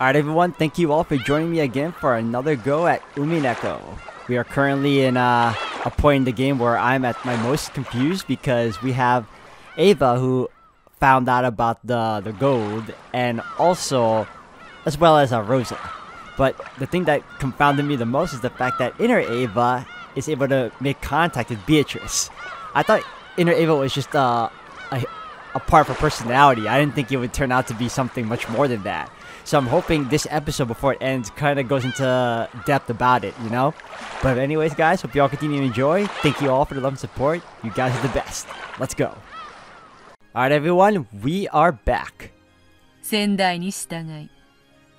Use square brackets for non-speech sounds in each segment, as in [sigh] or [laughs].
Alright everyone, thank you all for joining me again for another go at Umineko. We are currently in uh, a point in the game where I'm at my most confused because we have Ava who found out about the, the gold and also as well as uh, Rosa. But the thing that confounded me the most is the fact that Inner Ava is able to make contact with Beatrice. I thought Inner Ava was just uh, a, a part of her personality. I didn't think it would turn out to be something much more than that. So I'm hoping this episode before it ends kind of goes into depth about it, you know? But anyways, guys, hope you all continue to enjoy. Thank you all for the love and support. You guys are the best. Let's go. Alright everyone, we are back. 先代に従い、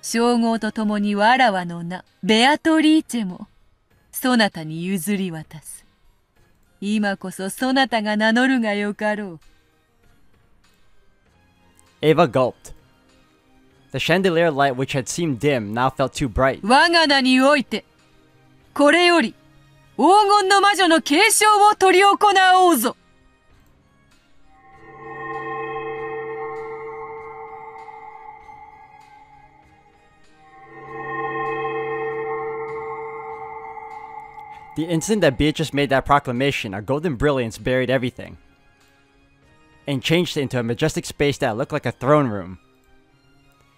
称号とともにわらわの名、ベアトリーチェも、そなたに譲り渡す。今こそそなたが名乗るがよかろう。 Ava gulped. The chandelier light, which had seemed dim, now felt too bright. 我が名において、これより、黄金の魔女の継承を取り行おうぞ The instant that Beatrice made that proclamation, a golden brilliance buried everything and changed it into a majestic space that looked like a throne room.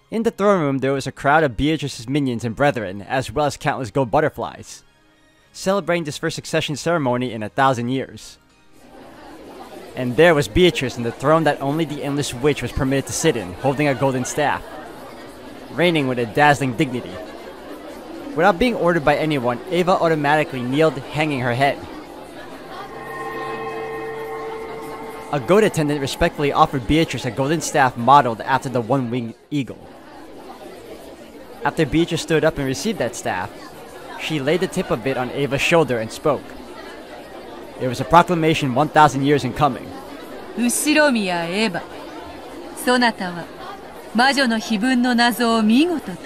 In the throne room, there was a crowd of Beatrice's minions and brethren, as well as countless gold butterflies, celebrating this first succession ceremony in a thousand years. And there was Beatrice in the throne that only the Endless Witch was permitted to sit in, holding a golden staff, reigning with a dazzling dignity. Without being ordered by anyone, Ava automatically kneeled, hanging her head. A goat attendant respectfully offered Beatrice a golden staff modeled after the one winged eagle. After Beatrice stood up and received that staff, she laid the tip of it on Ava's shoulder and spoke. It was a proclamation 1,000 years in coming. 後宮エヴァそなたは魔女の碑文の謎を見事解き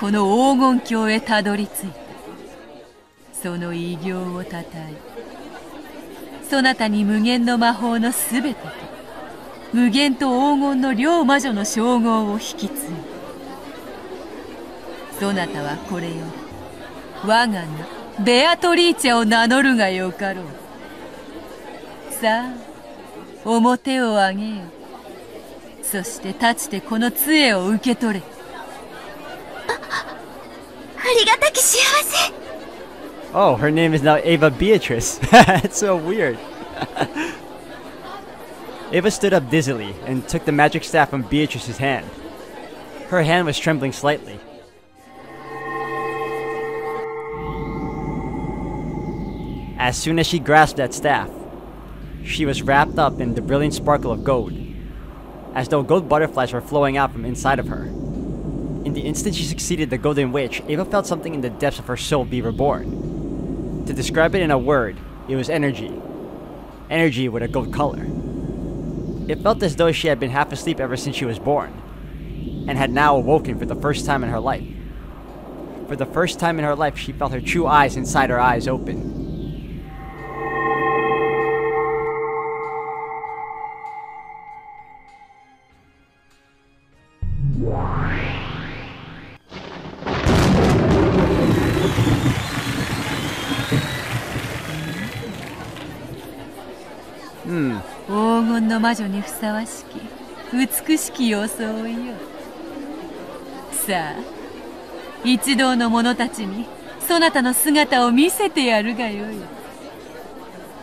この黄金鏡へたどり着いたその偉業をたたえそなたに無限の魔法のすべてと無限と黄金の両魔女の称号を引き継いそなたはこれより我が名ベアトリーチェを名乗るがよかろうさあ表を上げよそして立ちてこの杖を受け取れありがたき幸せ Oh, her name is now Ava Beatrice. [laughs] That's so weird. [laughs] Ava stood up dizzily and took the magic staff from Beatrice's hand. Her hand was trembling slightly. As soon as she grasped that staff, she was wrapped up in the brilliant sparkle of gold, as though gold butterflies were flowing out from inside of her. In the instant she succeeded the Golden Witch, Ava felt something in the depths of her soul be reborn. To describe it in a word, it was energy. Energy with a gold color. It felt as though she had been half asleep ever since she was born, and had now awoken for the first time in her life. For the first time in her life, she felt her true eyes inside her eyes open. 黄金の魔女にふさわしき美しき装いよさあ一同の者たちにそなたの姿を見せてやるがよい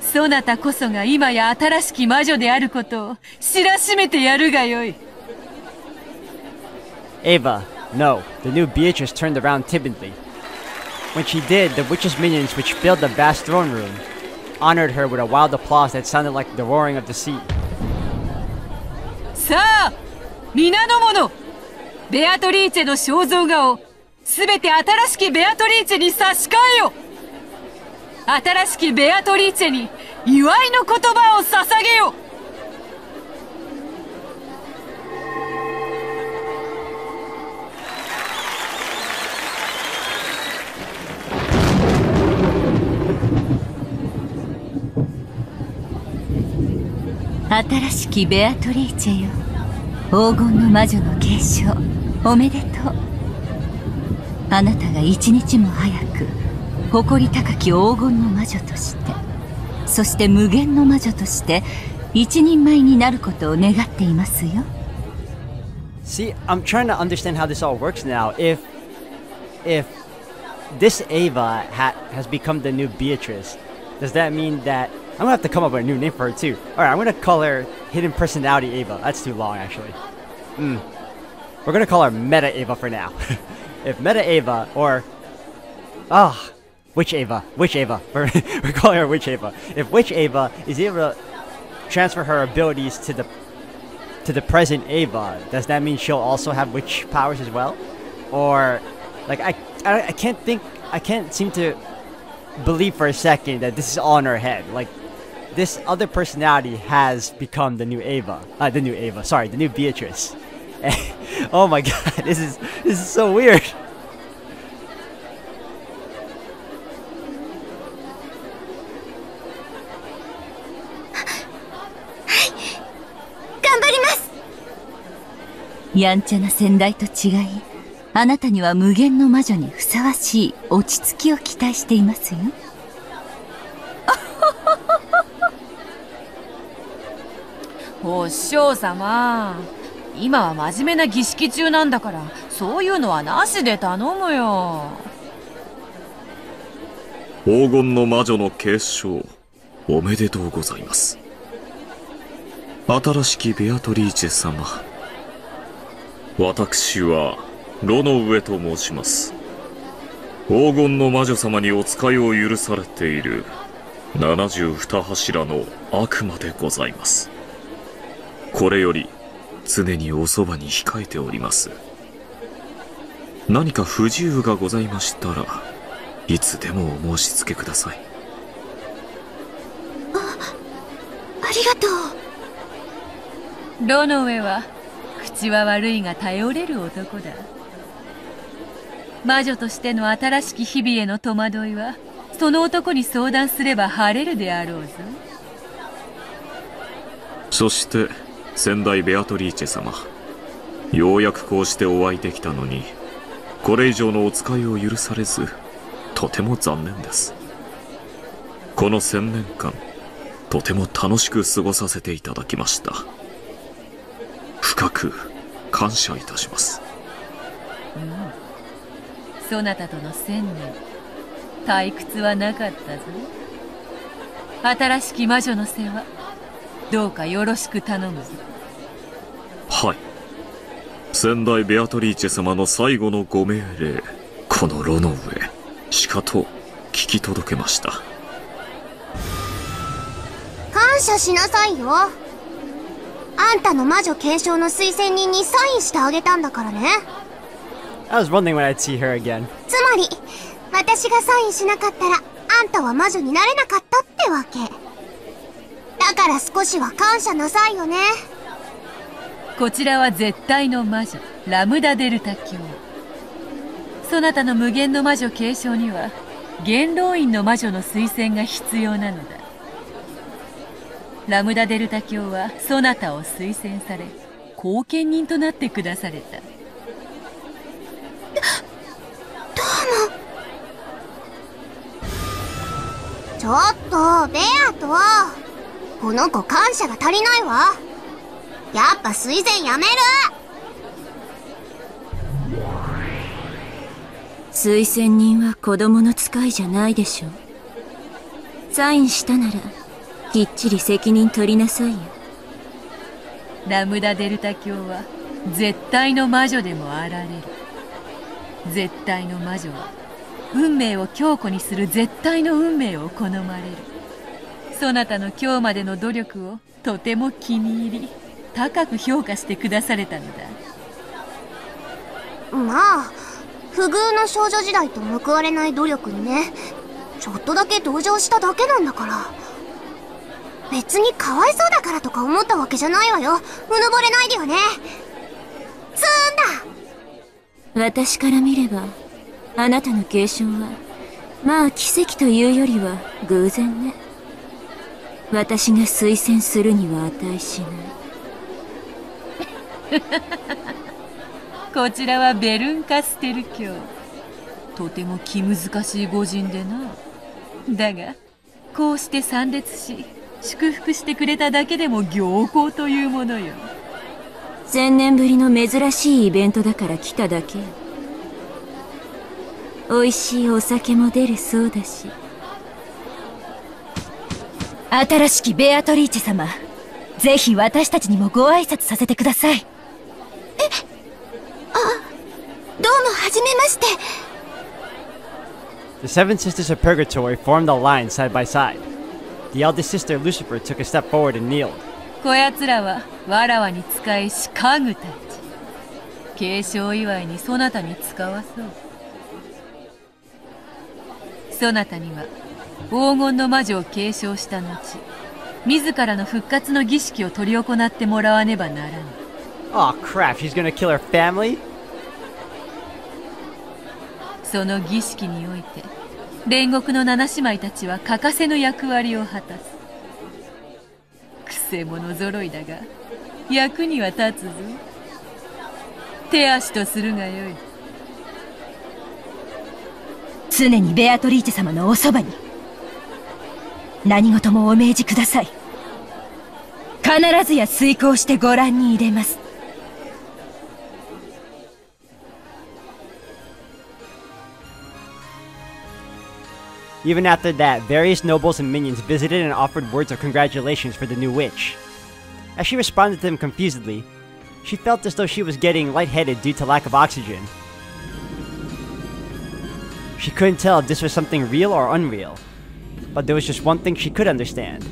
そなたこそが今や新しき魔女であることを知らしめてやるがよい Ava, no, the new Beatrice turned around timidly. When she did, the witch's minions, which filled the vast throne room, honored her with a wild applause that sounded like the roaring of the sea. さあ皆の者ベアトリーチェの肖像画を全て新しきベアトリーチェに差し替えよ。新しきベアトリーチェに祝いの言葉を捧げよ。新しきベアトリーチェよ黄金の魔女の継承おめでとうあなたが一日も早く誇り高き黄金の魔女としてそして無限の魔女として一人前になることを願っていますよ See, I'm trying to understand how this all works now. If if this Ava ha- has become the new Beatrice, does that mean that I'm gonna have to come up with a new name for her too? All right, I'm gonna call her Hidden Personality Ava. That's too long, actually. Mm. We're gonna call her Meta Ava for now. [laughs] if Meta Ava or ah, Witch Ava, Witch Ava, [laughs] we're, we're calling her Witch Ava. If Witch Ava is able to transfer her abilities to the to the present Ava, does that mean she'll also have witch powers as well? Or, like, I, I, I can't think, I can't seem to believe for a second that this is all in her head. Like, this other personality has become the new Ava. Uh, the new Ava, sorry, the new Beatrice. oh my god, this is, this is so weird. 頑張りますやんちゃな先代と違いあなたには無限の魔女にふさわしい落ち着きを期待していますよお師匠様。今は真面目な儀式中なんだからそういうのはなしで頼むよ。黄金の魔女の継承おめでとうございます。新しきベアトリーチェ様私はロノウエと申します。黄金の魔女様にお使いを許されている72柱の悪魔でございます。これより常におそばに控えております。何か不自由がございましたらいつでもお申し付けください。ありがとう。ロノウェは口は悪いが頼れる男だ。魔女としての新しき日々への戸惑いはその男に相談すれば晴れるであろうぞ。そして先代ベアトリーチェ様ようやくこうしてお会いできたのにこれ以上のお使いを許されずとても残念です。この千年間とても楽しく過ごさせていただきました。深く感謝いたします。うん。そなたとの千年退屈はなかったぞ。新しき魔女の世話。どうかよろしく頼む。ぞはい。先代ベアトリーチェ様の最後のご命令。この炉の上しかと聞き届けました。感謝しなさいよ。あんたの魔女継承の推薦人にサインしてあげたんだからね。I was wondering when I'd see her again. つまり私がサインしなかったらあんたは魔女になれなかったってわけだから少しは感謝なさいよね。こちらは絶対の魔女ラムダデルタ教そなたの無限の魔女継承には元老院の魔女の推薦が必要なのだ。ラムダデルタ教はそなたを推薦され後見人となってくだされた。ちょっとベアとこの子感謝が足りないわ。やっぱ推薦やめる。推薦人は子供の使いじゃないでしょサインしたならきっちり責任取りなさいよ。ラムダデルタ教は絶対の魔女でもあられる。絶対の魔女は運命を強固にする絶対の運命を好まれるそなたの今日までの努力をとても気に入り高く評価してくだされたのだ。まあ不遇の少女時代と報われない努力にねちょっとだけ同情しただけなんだから。別にかわいそうだからとか思ったわけじゃないわよ。うぬぼれないでよね。つーんだ。私から見ればあなたの継承はまあ奇跡というよりは偶然ね私が推薦するには値しない。[laughs] こちらはベルンカステル教とても気難しい御人でな。だがこうして参列し祝福してくれただけでも行幸というものよ。千年ぶりの珍しいイベントだから来ただけ。美味しいお酒も出るそうだし新しきベアトリーチェ様ぜひ私たちにもご挨拶させてくださいえあどうもはじめまして The seven sisters of Purgatory formed a line side by side. The eldest sister, Lucifer, took a step forward and kneeled. こやつらはわらわに使いし家具たち継承祝いにそなたに使わそうそなたには黄金の魔女を継承した後自らの復活の儀式を執り行ってもらわねばならぬ。Oh crap, she's gonna kill her family? その儀式において煉獄の七姉妹たちは欠かせぬ役割を果たす。くせ者揃いだが役には立つぞ。手足とするがよい。常にベアトリーチェ様のおそばに何事もお命じください必ずや遂行してご覧に入れます Even after that, various nobles and minions visited and offered words of congratulations for the new witch. As she responded to them confusedly, she felt as though she was getting lightheaded due to lack of oxygen. She couldn't tell if this was something real or unreal, But there was just one thing she could understand.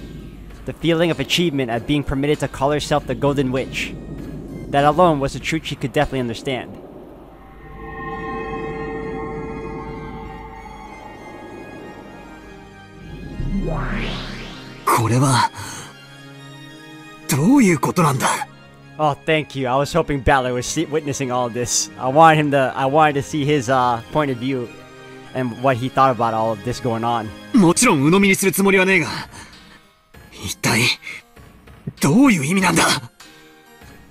The feeling of achievement at being permitted to call herself the Golden Witch. That alone was a truth she could definitely understand. Oh, thank you. I was hoping Balor was witnessing all this. I wanted him to. I wanted to see his uh, point of view and what he thought about all of this going on. もちろん鵜呑みにするつもりはねえが、一体、どういう意味なんだ？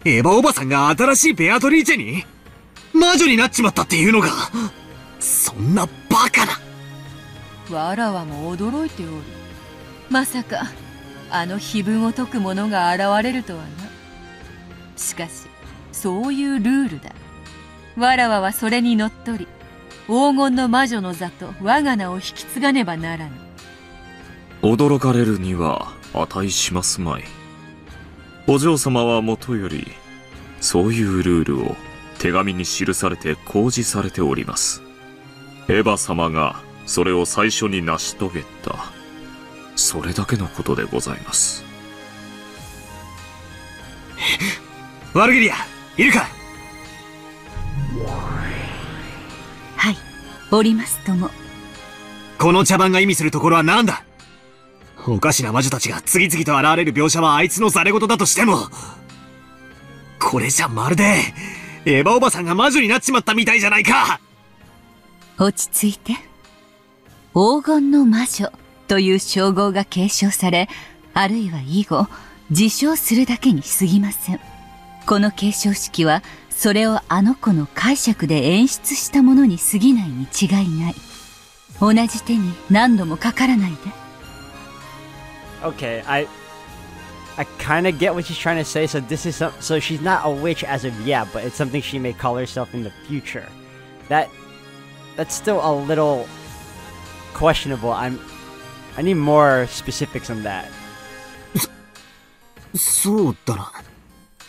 エヴァおばさんが新しいベアトリーチェに魔女になっちまったっていうのかそんなバカな。わらわも驚いておる。まさかあの碑文を解く者が現れるとはな。しかしそういうルールだ。わらわはそれにのっとり黄金の魔女の座と我が名を引き継がねばならぬ。驚かれるには値しますまい。お嬢様はもとよりそういうルールを手紙に記されて公示されております。エヴァ様がそれを最初に成し遂げた。それだけのことでございます。ワルゲリア、いるか？おりますとも。この茶番が意味するところは何だ？おかしな魔女たちが次々と現れる描写はあいつのざれ言だとしても、これじゃまるで、エヴァおばさんが魔女になっちまったみたいじゃないか。落ち着いて。黄金の魔女という称号が継承されあるいは以後自称するだけに過ぎません。この継承式はそれをあの子の解釈で演出したものに過ぎないに違いない同じ手に何度もかからないで Okay, I I kind of get what she's trying to say. So this is some, so she's not a witch as of yet, but it's something she may call herself in the future. That that's still a little questionable. I'm I need more specifics on that. そうだな。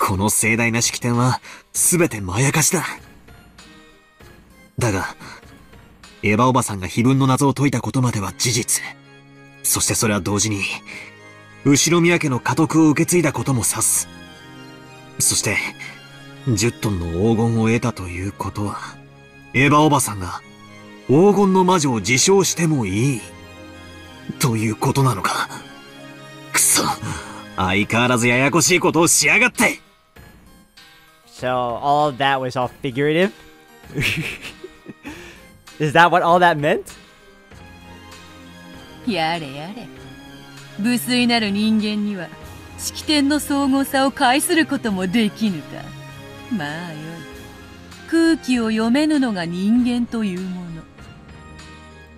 この盛大な式典は、すべてまやかしだ。だが、エヴァおばさんが碑文の謎を解いたことまでは事実。そしてそれは同時に、後宮家の家督を受け継いだことも指す。そして、10トンの黄金を得たということは、エヴァおばさんが黄金の魔女を自称してもいい。ということなのか。くそ。相変わらずややこしいことをしやがって So all of that was all figurative? [laughs] is that what all that meant? やれやれ無粋なる人間には式典の総合さを介することもできぬか。まあよい。空気を読めぬのが人間というもの。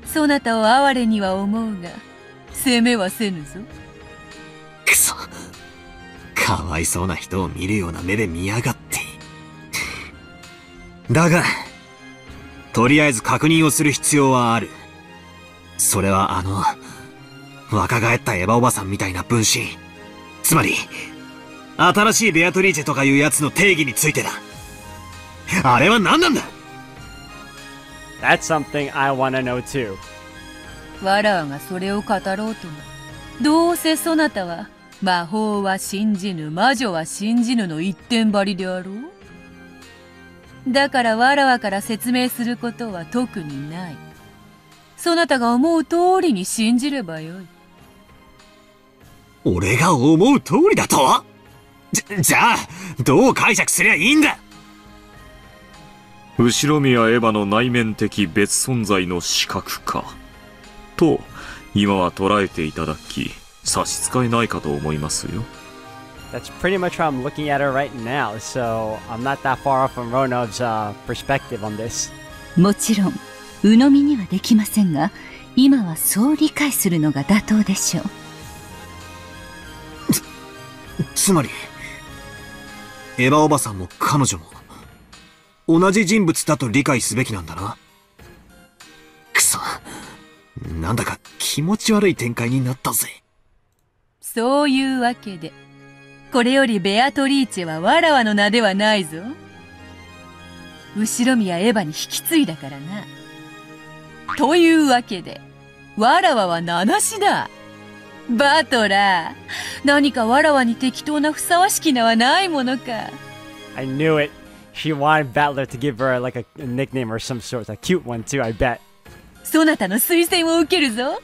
そなたを哀れには思うが責めはせぬぞ。くそ。かわいそうな人を見るような目で見やがってだがとりあえず確認をする必要はある。それはあの若返ったエヴァおばさんみたいな分身。つまり新しいベアトリーチェとかいうやつの定義についてだ。あれは何なんだ？That's something I wanna know too. わらわがそれを語ろうとも。どうせそなたは魔法は信じぬ魔女は信じぬの一点張りであろうだからわらわから説明することは特にない。そなたが思う通りに信じればよい。俺が思う通りだと？じゃ、じゃあ、どう解釈すりゃいいんだ？後宮エヴァの内面的別存在の視覚化と今は捉えていただき差し支えないかと思いますよ that's pretty much I'm looking at right now. So I'm not that far from Ronov's perspective on this. もちろん、鵜呑みにはできませんが、今はそう理解するのが妥当でしょう。つ、つまり、エヴァおばさんも彼女も、同じ人物だと理解すべきなんだな。くそ、なんだか気持ち悪い展開になったぜ。そういうわけで。これよりベアトリーチェはわらわの名ではないぞ。後ろ宮エヴァに引き継いだからな。というわけでわらわは名なしだ。バトラー何かわらわに適当なふさわしき名はないものか。I knew it. She wanted Battler to give her like a nickname or some sort, a cute one too, I bet. そなたの推薦を受けるぞ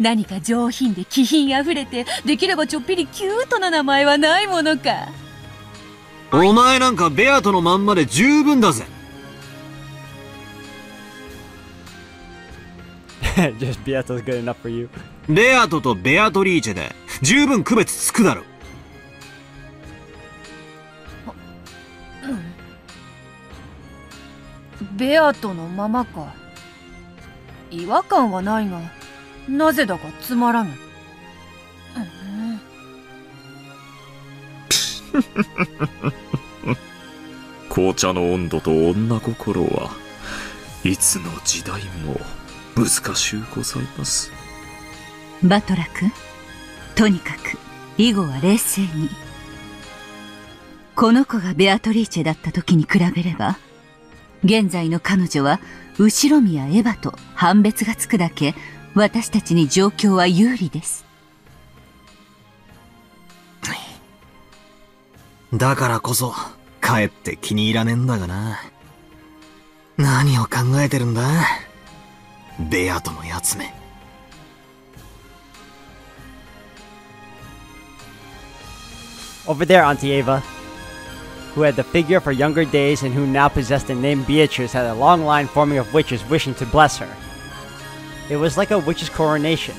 何か上品で気品あふれてできればちょっぴりキュートな名前はないものかお前なんかベアとのまんまで十分だぜ。[laughs] Just Beato's good enough for you. ベアトとベアトリーチェで十分区別つくだろ。ベアとのままか違和感はないがなぜだかつまらぬ。紅茶の温度と女心はいつの時代も難しゅうございますバトラ君とにかく以後は冷静にこの子がベアトリーチェだった時に比べれば現在の彼女は後ろ宮エヴァと判別がつくだけ私たちに状況は有利ですだからこそ、かえって気に入らねえんだがな。何を考えてるんだベアとのやつめ。Over there, Auntie Ava, who had the figure of her younger days and who now possessed the name Beatrice, had a long line forming of witches wishing to bless her. It was like a witch's coronation.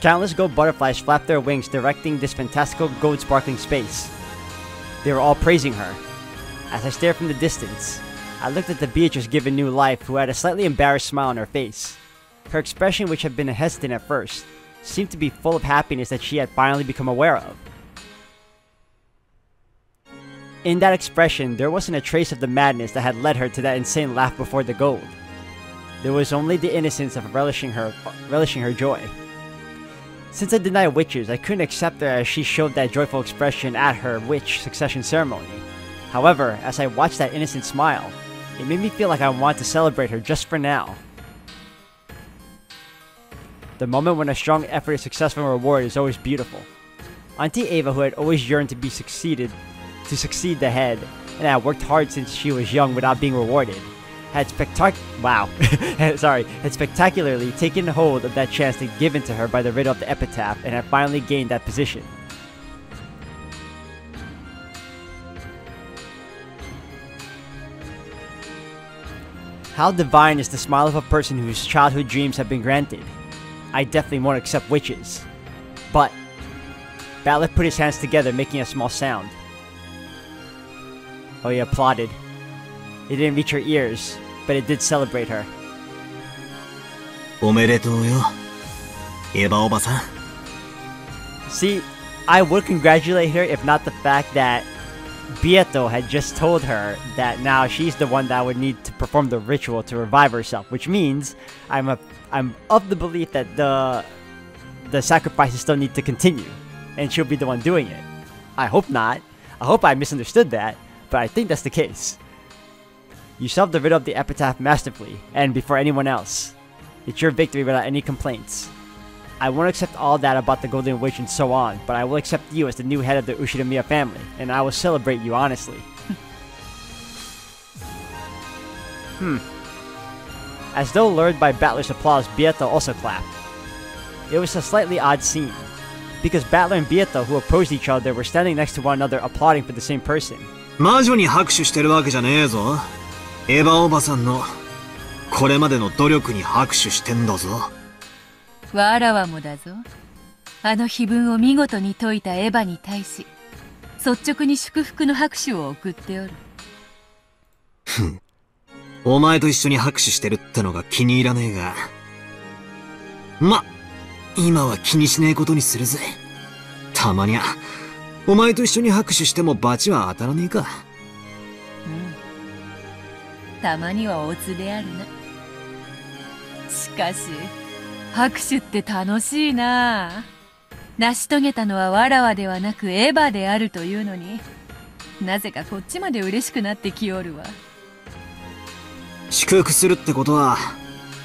Countless gold butterflies flapped their wings, directing this fantastical gold sparkling space. They were all praising her. As I stared from the distance, I looked at the Beatrice given new life, who had a slightly embarrassed smile on her face. Her expression, which had been hesitant at first, seemed to be full of happiness that she had finally become aware of. In that expression, there wasn't a trace of the madness that had led her to that insane laugh before the gold. There was only the innocence of relishing her, relishing her joy. Since I deny witches, I couldn't accept her as she showed that joyful expression at her witch succession ceremony. However, as I watched that innocent smile, it made me feel like I wanted to celebrate her just for now. The moment when a strong effort is successful and reward is always beautiful. Auntie Ava, who had always yearned to be succeeded, to succeed the head, and had worked hard since she was young without being rewarded, had spectac- wow, [laughs] sorry, had spectacularly taken hold of that chance given to her by the riddle of the epitaph, and had finally gained that position. How divine is the smile of a person whose childhood dreams have been granted. I definitely won't accept witches. But, Ballard put his hands together, making a small sound. Oh, he applauded. It didn't reach her ears, but it did celebrate her. おめでとうよ。エヴァおばさん。 See, I would congratulate her if not the fact that Bieto had just told her that now she's the one that would need to perform the ritual to revive herself, which means I'm a I'm of the belief that the the sacrifices still need to continue, and she'll be the one doing it. I hope not. I hope I misunderstood that, but I think that's the case. You solved the riddle of the epitaph masterfully, and before anyone else. It's your victory without any complaints. I won't accept all that about the Golden Witch and so on, but I will accept you as the new head of the Ushidamiya family, and I will celebrate you honestly. [laughs] hmm. As though lured by Battler's applause, Bieto also clapped. It was a slightly odd scene, because Battler and Bieto, who opposed each other, were standing next to one another applauding for the same person. 魔女に拍手してるわけじゃねえぞ。 エヴァおばさんの、これまでの努力に拍手してんだぞ。わらわもだぞあの碑文を見事に解いたエヴァに対し率直に祝福の拍手を送っておるお前と一緒に拍手してるってのが気に入らねえが。ま、今は気にしねえことにするぜ。たまにゃ、お前と一緒に拍手しても罰は当たらねえか。たまにはオツであるな。しかし拍手って楽しいな。成し遂げたのはわらわではなくエヴァであるというのになぜかこっちまで嬉しくなってきおるわ。祝福するってことは、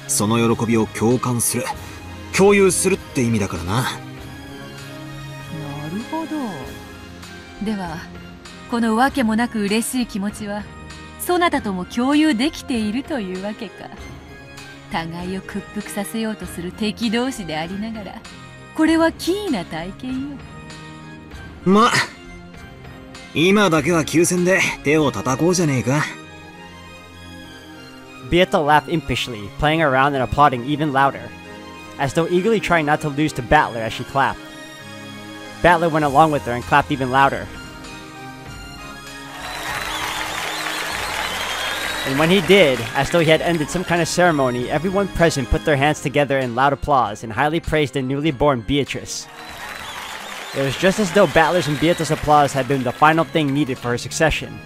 その喜びを共感する、共有するって意味だからな。なるほど。ではこのわけもなく嬉しい気持ちはそなたとも共有できているというわけか互いを屈服させようとする敵同士でありながらこれはキーな体験よま、今だけは休戦で手を叩こうじゃねえか。Bieto laughed impishly, playing around and applauding even louder, as though eagerly trying not to lose to Battler as she clapped. Battler went along with her and clapped even louder. And when he did, as though he had ended some kind of ceremony, everyone present put their hands together in loud applause and highly praised the newly born Beatrice. It was just as though Battler's and Beatrice's applause had been the final thing needed for her succession.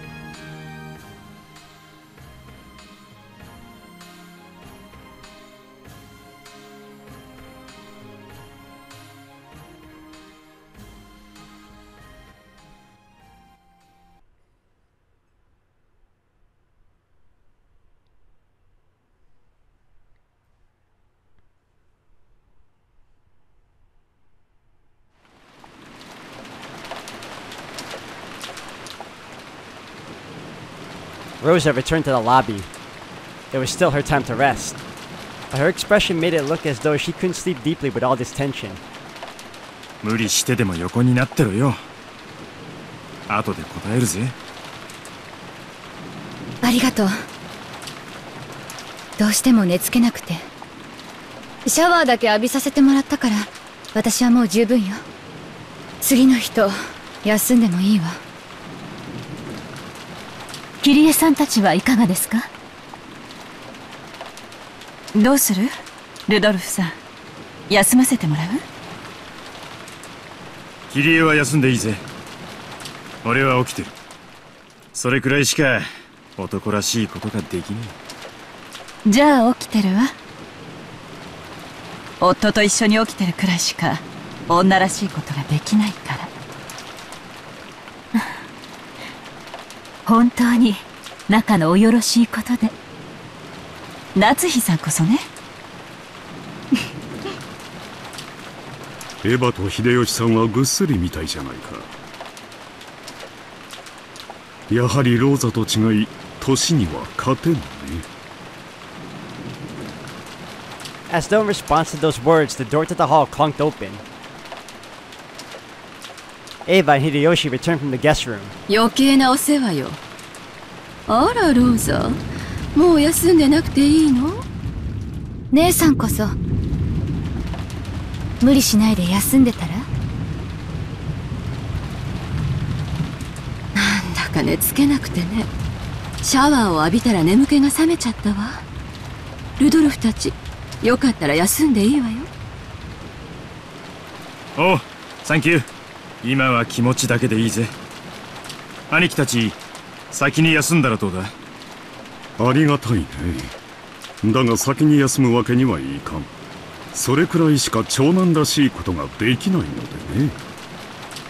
Rosa returned to the lobby. It was still her time to rest. But her expression made it look as though she couldn't sleep deeply with all this tension. 無理してでも横になってろよ後で答えるぜありがとうどうしても寝つけなくてシャワーだけ浴びさせてもらったから私はもう十分よ次の人休んでもいいわキリエさんたちはいかがですか？どうする？ルドルフさん休ませてもらう？キリエは休んでいいぜ。俺は起きてる。それくらいしか男らしいことができねじゃあ起きてるわ。夫と一緒に起きてるくらいしか女らしいことができないから本当に仲のおよろしいことで。夏日さんこそね。エヴァと秀吉さんはぐっすりみたいじゃないか。やはりローザと違い年には勝てんね。As though in response to those words, the door to the hall clunked open. Ava and Hideyoshi returned from the guest room. 余計なお世話よ。あらローザ。もう休んでなくていいの？姉さんこそ。無理しないで休んでたら？なんだか寝つけなくてね。シャワーを浴びたら眠気が覚めちゃったわ。ルドルフたちよかったら休んでいいわよ。おうサンキュー今は気持ちだけでいいぜ。兄貴たち先に休んだらどうだ？ありがたいね。だが先に休むわけにはいかん。それくらいしか長男らしいことができないのでね。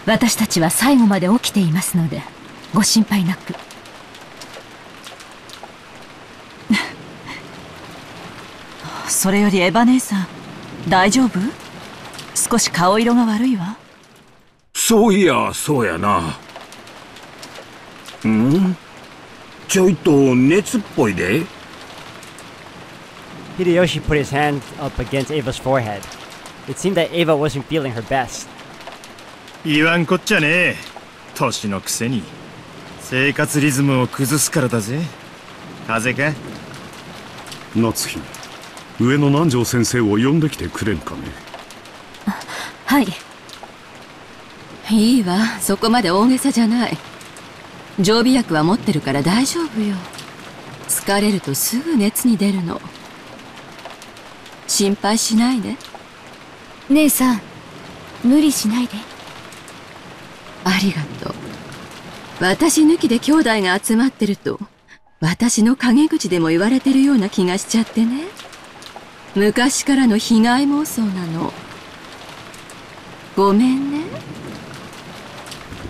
私たちは最後まで起きていますのでご心配なく。[laughs] それよりエヴァ姉さん大丈夫？少し顔色が悪いわそういやそうやなんちょいと熱っぽいで Hideyoshi put his hand up against Ava's forehead. It seemed that Ava wasn't feeling her best. 言わんこっちゃねえ年のくせに生活リズムを崩すからだぜ風邪か夏姫上野南條先生を呼んできてくれんかねはいいいわ。そこまで大げさじゃない。常備薬は持ってるから大丈夫よ。疲れるとすぐ熱に出るの。心配しないで。姉さん無理しないで。ありがとう。私抜きで兄弟が集まってると私の陰口でも言われてるような気がしちゃってね。昔からの被害妄想なの。ごめんね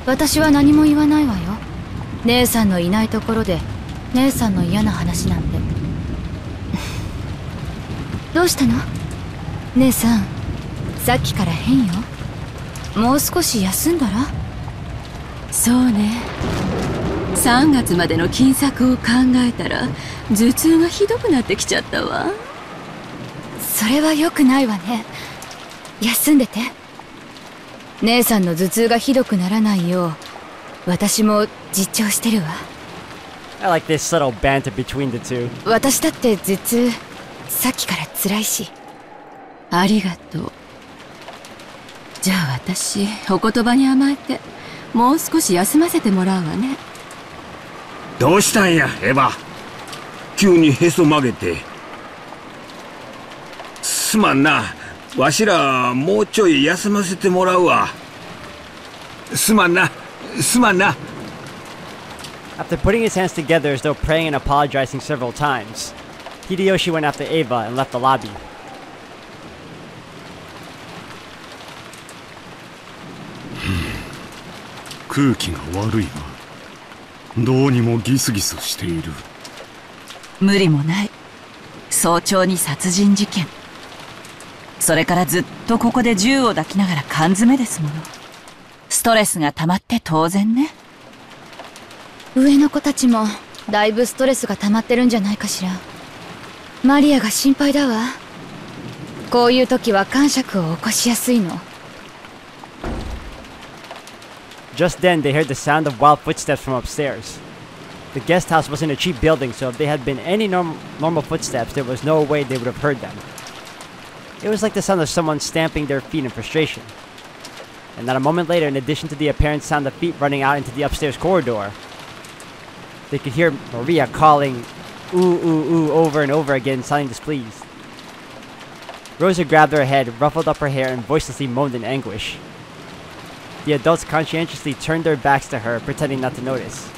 私は何も言わないわよ。姉さんのいないところで姉さんの嫌な話なんて。どうしたの？姉さんさっきから変よ。もう少し休んだら？そうね。3月までの金策を考えたら頭痛がひどくなってきちゃったわ。それは良くないわね。休んでて姉さんの頭痛がひどくならないよう私も実調してるわ。I like this subtle banter between the two. 私だって頭痛さっきから辛いし。ありがとう。じゃあ私お言葉に甘えてもう少し休ませてもらうわね。どうしたんやエヴァ？急にへそ曲げて。すまんなわしらもうちょい休ませてもらうわすまんなすまんな After putting his hands together as though praying and apologizing several times, Hideyoshi went after Ava and left the lobby. 空気が悪いなどうにもギスギスしている無理もない早朝に殺人事件それからずっとここで銃を抱きながら缶詰ですものストレスが溜まって当然ね上の子たちもだいぶストレスが溜まってるんじゃないかしらマリアが心配だわこういう時は感触を起こしやすいの Just then, they heard the sound of wild footsteps from upstairs. The guest house was in a cheap building, so if they had been any norm- normal footsteps, there was no way they would have heard them. It was like the sound of someone stamping their feet in frustration. And not a moment later, in addition to the apparent sound of feet running out into the upstairs corridor, they could hear Maria calling ooh ooh ooh over and over again, sounding displeased. Rosa grabbed her head, ruffled up her hair, and voicelessly moaned in anguish. The adults conscientiously turned their backs to her, pretending not to notice.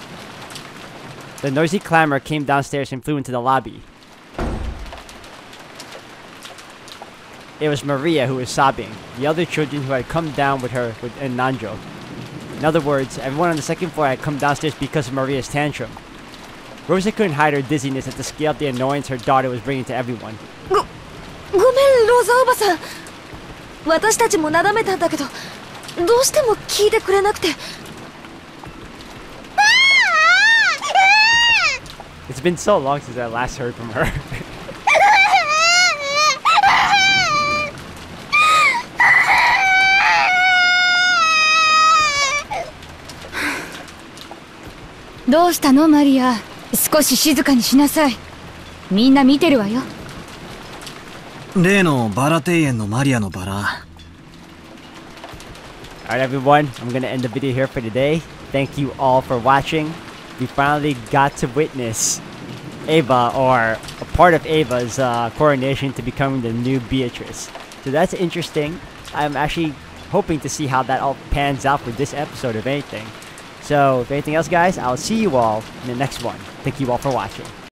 The noisy clamor came downstairs and flew into the lobby. It was Maria who was sobbing, the other children who had come down with her with, and Nanjo. In other words, everyone on the second floor had come downstairs because of Maria's tantrum. Rosa couldn't hide her dizziness at the scale of the annoyance her daughter was bringing to everyone. ごめんローザおばさん私たちもなだめたんだけどどうしても聞いてくれなくて It's been so long since I last heard from her. [laughs] どうしたのマリア少し静かにしなさいみんな見てるわよ例のバラ庭園のマリアのバラ Alright everyone, I'm gonna end the video here for today. Thank you all for watching. we finally got to witness Ava, or a part of Ava's uh, coronation to becoming the new Beatrice. So that's interesting. I'm actually hoping to see how that all pans out for this episode, if anything. So, if anything else, guys, I'll see you all in the next one. Thank you all for watching.